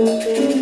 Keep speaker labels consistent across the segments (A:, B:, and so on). A: Música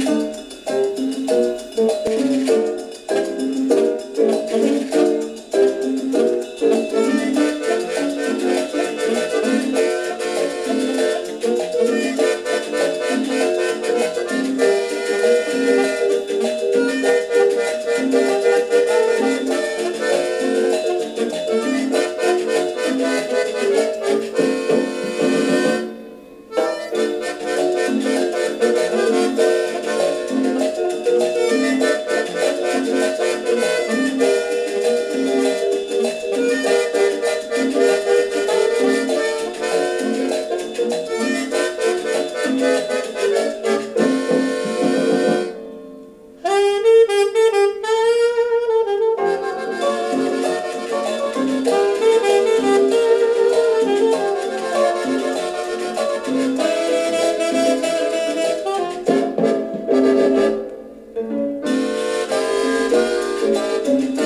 B: Thank you.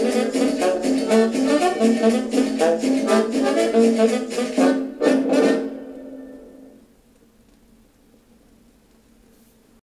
C: Thank
D: you.